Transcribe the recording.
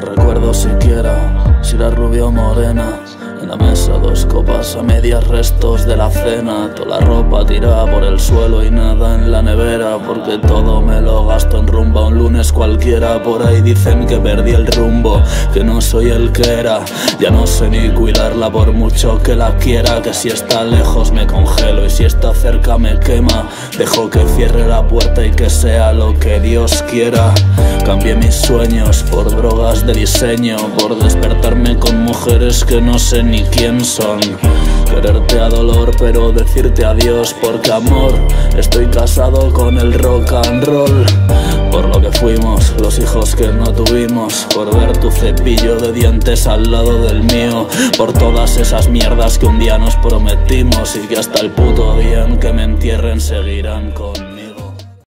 Recuerdo siquiera morena en la mesa dos copas a medias restos de la cena. Toda la ropa tirada por el suelo y nada en la nevera Porque todo me lo gasto en rumba. Un lunes cualquiera Por ahí dicen que perdí el rumbo, que no soy el que era. Ya no sé ni cuidarla por mucho que la quiera Que si está lejos me congelo y si está cerca me quema. Dejo que cierre la puerta y que sea lo que Dios quiera. Cambié mis sueños por drogas de diseño Por despertarme con mujeres que no sé ni quién son. Quererte a dolor, pero decirte adiós, porque amor, estoy casado con el rock and roll. Por lo que fuimos, los hijos que no tuvimos, por ver tu cepillo de dientes al lado del mío, por todas esas mierdas que un día nos prometimos y que hasta el puto día en que me entierren seguirán con.